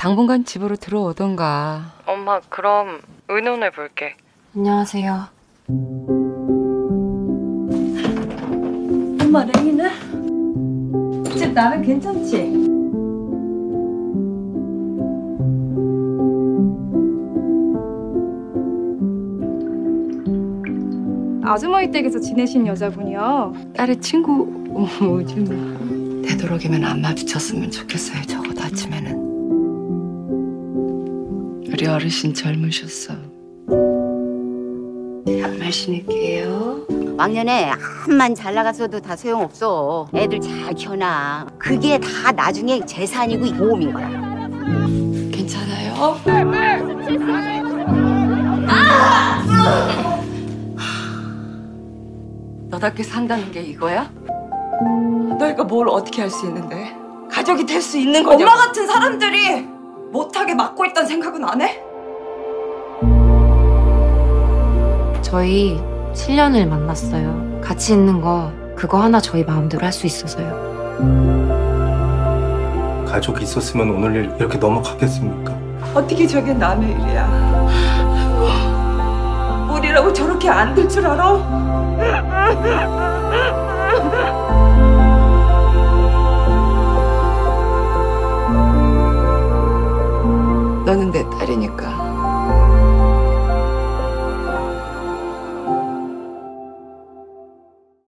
당분간 집으로 들어오던가. 엄마 그럼 의논해 볼게. 안녕하세요. 엄마 랭이는? 집 나면 괜찮지? 아주머니 댁에서 지내신 여자분이요. 딸의 친구 뭐. 되도록이면 안 마주쳤으면 좋겠어요. 적어도 아침에는. 우리 어르신 젊으셨어. 한말 신을게요. 왕년에 한만 잘 나갔어도 다 소용없어. 애들 잘 키워놔. 그게 다 나중에 재산이고 보험인 거야. 괜찮아요? 너답게 산다는 게 이거야? 너희가 뭘 어떻게 할 수 있는데? 가족이 될 수 있는 거냐고? 엄마 같은 사람들이 못하게 막고 있다는 생각은 안 해? 저희 7년을 만났어요. 같이 있는 거 그거 하나 저희 마음대로 할 수 있어서요. 가족이 있었으면 오늘 일 이렇게 넘어가겠습니까? 어떻게 저게 남의 일이야? 우리라고 저렇게 안 될 줄 알아? 내 딸이니까